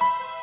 you